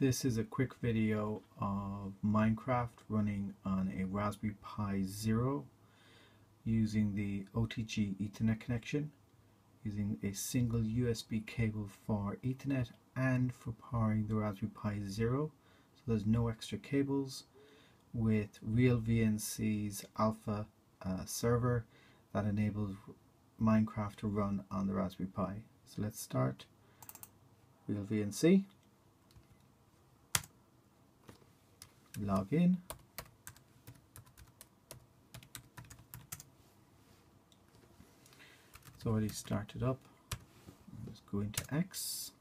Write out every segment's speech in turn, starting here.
This is a quick video of Minecraft running on a Raspberry Pi Zero using the OTG Ethernet connection using a single USB cable for Ethernet and for powering the Raspberry Pi Zero. So there's no extra cables with real VNC's alpha uh, server that enables Minecraft to run on the Raspberry Pi. So let's start. Real VNC log in. It's already started up. Let's go into X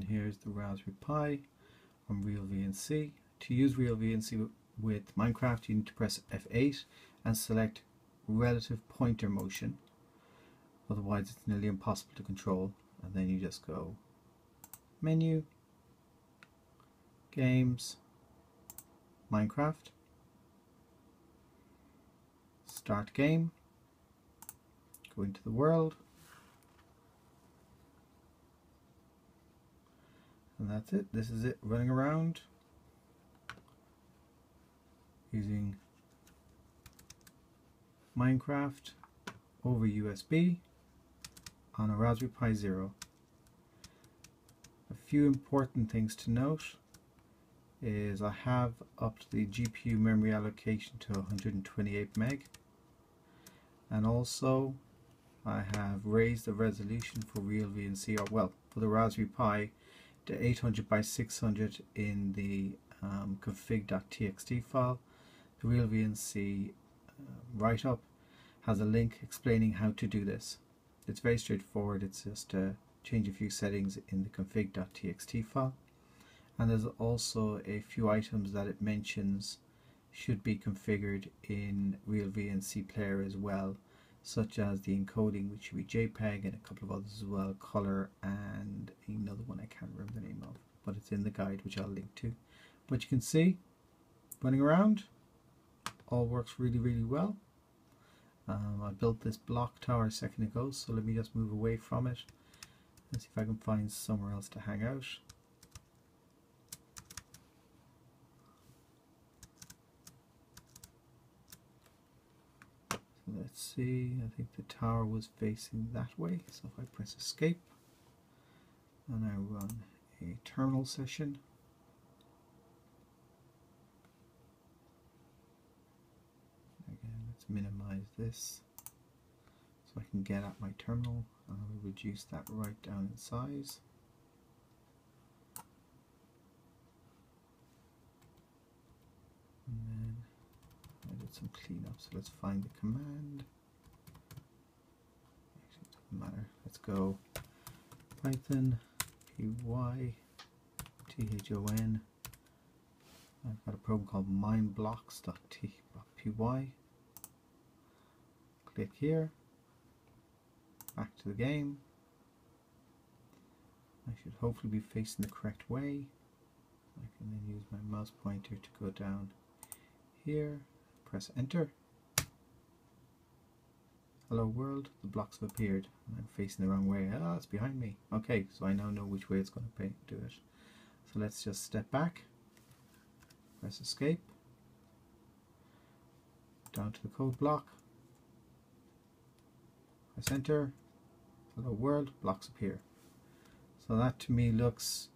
and here's the Raspberry Pi on Real VNC. To use Real VNC with Minecraft you need to press F8 and select relative pointer motion otherwise it's nearly impossible to control and then you just go menu games Minecraft start game go into the world and that's it. This is it. Running around. Using Minecraft over USB on a Raspberry Pi Zero. A few important things to note is I have upped the GPU memory allocation to 128 meg. And also I have raised the resolution for real VNC or well for the Raspberry Pi to 800 by 600 in the um, config.txt file. The real VNC uh, write-up has a link explaining how to do this. It's very straightforward, it's just uh, change a few settings in the config.txt file and there's also a few items that it mentions should be configured in real VNC player as well such as the encoding which should be JPEG and a couple of others as well, color and another one I can't remember the name of, but it's in the guide which I'll link to. But you can see, running around, all works really really well. Um, I built this block tower a second ago, so let me just move away from it and see if I can find somewhere else to hang out. Let's see, I think the tower was facing that way, so if I press escape and I run a terminal session, again let's minimize this so I can get at my terminal, uh, and I'll reduce that right down in size. Some cleanup. So let's find the command. Actually, it doesn't matter. Let's go Python py thon. I've got a program called mineblocks.py. Click here. Back to the game. I should hopefully be facing the correct way. I can then use my mouse pointer to go down here Press enter. Hello world, the blocks have appeared. I'm facing the wrong way. Ah, it's behind me. Okay, so I now know which way it's going to do it. So let's just step back. Press escape. Down to the code block. Press enter. Hello world, blocks appear. So that to me looks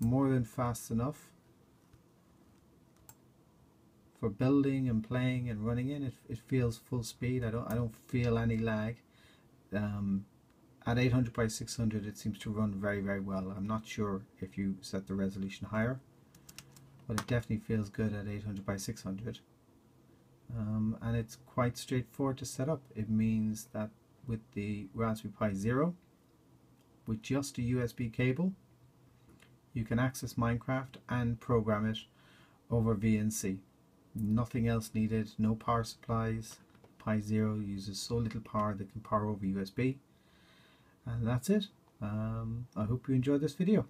more than fast enough for building and playing and running in it, it feels full speed. I don't I don't feel any lag. Um, at 800 by 600 it seems to run very very well. I'm not sure if you set the resolution higher but it definitely feels good at 800 by 600 um, and it's quite straightforward to set up. It means that with the Raspberry Pi Zero with just a USB cable you can access Minecraft and program it over VNC nothing else needed no power supplies. Pi Zero uses so little power that can power over USB and that's it. Um, I hope you enjoyed this video.